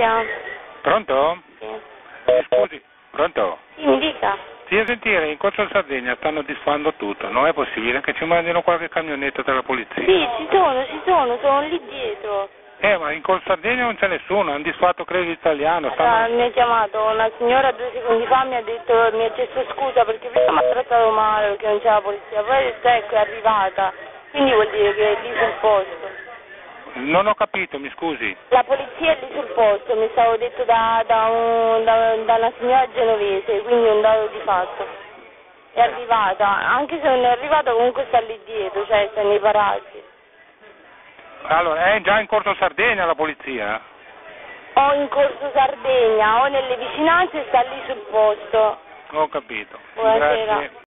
polizia. Pronto? Sì. Eh, scusi, pronto? Sì, mi dica. Sì, a sentire, in Corso Sardegna stanno disfando tutto, non è possibile che ci mandino qualche camionetta della polizia? Sì, ci sono, ci sono, sono lì dietro. Eh, ma in Corso Sardegna non c'è nessuno, hanno disfatto credo l'italiano, Ah, stanno... mi ha chiamato una signora due secondi fa, mi ha detto, mi ha chiesto scusa perché prima mi ha trattato male perché non c'era la polizia, poi ecco è arrivata, quindi vuol dire che è lì sul posto. Non ho capito, mi scusi. La polizia è lì sul posto, mi è stato detto da, da, un- da- da una signora genovese, quindi è un dato di fatto. È arrivata, anche se non è arrivata comunque sta lì dietro, cioè sta nei paraggi. Allora, è già in Corso Sardegna la polizia? O in Corso Sardegna o nelle vicinanze sta lì sul posto. Ho capito. Buonasera. Grazie.